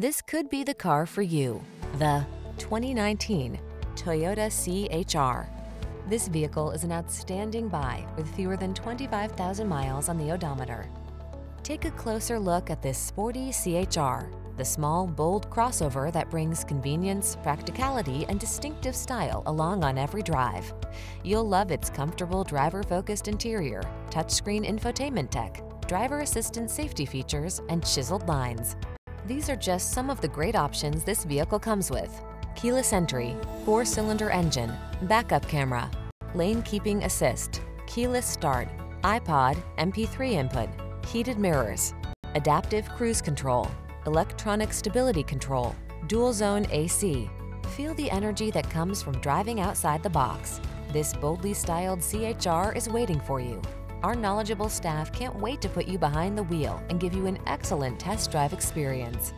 This could be the car for you. The 2019 Toyota CHR. This vehicle is an outstanding buy with fewer than 25,000 miles on the odometer. Take a closer look at this sporty CHR, the small, bold crossover that brings convenience, practicality, and distinctive style along on every drive. You'll love its comfortable driver-focused interior, touchscreen infotainment tech, driver assistance safety features, and chiseled lines. These are just some of the great options this vehicle comes with. Keyless entry, four-cylinder engine, backup camera, lane keeping assist, keyless start, iPod, MP3 input, heated mirrors, adaptive cruise control, electronic stability control, dual zone AC. Feel the energy that comes from driving outside the box. This boldly styled CHR is waiting for you. Our knowledgeable staff can't wait to put you behind the wheel and give you an excellent test drive experience.